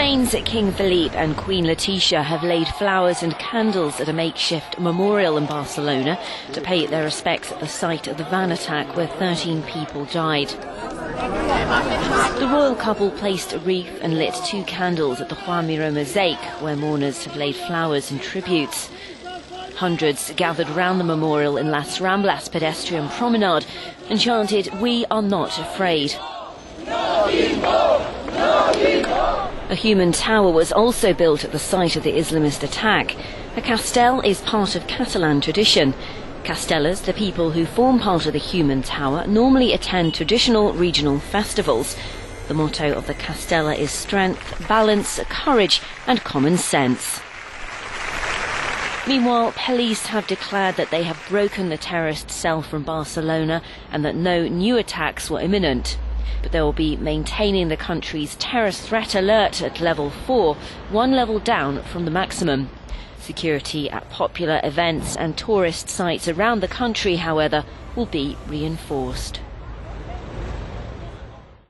Spain's King Felipe and Queen Letizia have laid flowers and candles at a makeshift memorial in Barcelona to pay their respects at the site of the van attack where 13 people died. The royal couple placed a wreath and lit two candles at the Juan Miró mosaic where mourners have laid flowers and tributes. Hundreds gathered round the memorial in Las Ramblas pedestrian promenade and chanted, We are not afraid. A human tower was also built at the site of the Islamist attack. A castell is part of Catalan tradition. Castellers, the people who form part of the human tower, normally attend traditional regional festivals. The motto of the Castella is strength, balance, courage, and common sense. Meanwhile, police have declared that they have broken the terrorist cell from Barcelona and that no new attacks were imminent but they will be maintaining the country's terrorist threat alert at level 4, one level down from the maximum. Security at popular events and tourist sites around the country, however, will be reinforced.